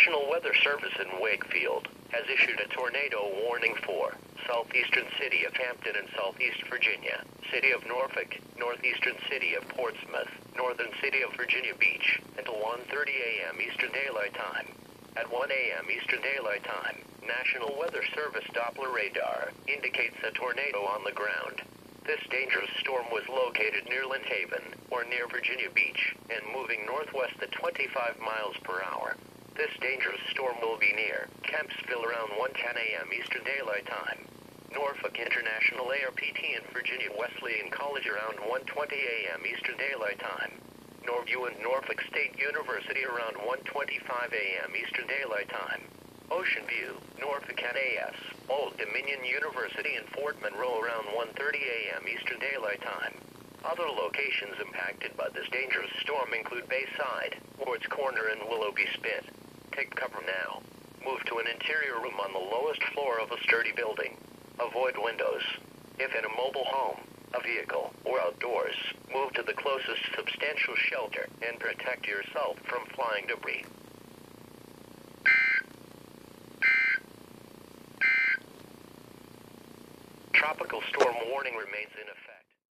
National Weather Service in Wakefield has issued a tornado warning for southeastern city of Hampton and southeast Virginia, city of Norfolk, northeastern city of Portsmouth, northern city of Virginia Beach, until 1.30 a.m. Eastern Daylight Time. At 1 a.m. Eastern Daylight Time, National Weather Service Doppler radar indicates a tornado on the ground. This dangerous storm was located near Lynnhaven, or near Virginia Beach, and moving northwest at 25 miles per hour. This dangerous storm will be near Kempsville around 1:10 a.m. Eastern Daylight Time. Norfolk International ARPT and Virginia Wesleyan College around 1:20 a.m. Eastern Daylight Time. Norview and Norfolk State University around 1:25 a.m. Eastern Daylight Time. Ocean View, Norfolk NAS, Old Dominion University and Fort Monroe around 1:30 a.m. Eastern Daylight Time. Other locations impacted by this dangerous storm include Bayside, Ward's Corner, and Willoughby Spit. Take cover now. Move to an interior room on the lowest floor of a sturdy building. Avoid windows. If in a mobile home, a vehicle, or outdoors, move to the closest substantial shelter and protect yourself from flying debris. Tropical storm warning remains in effect.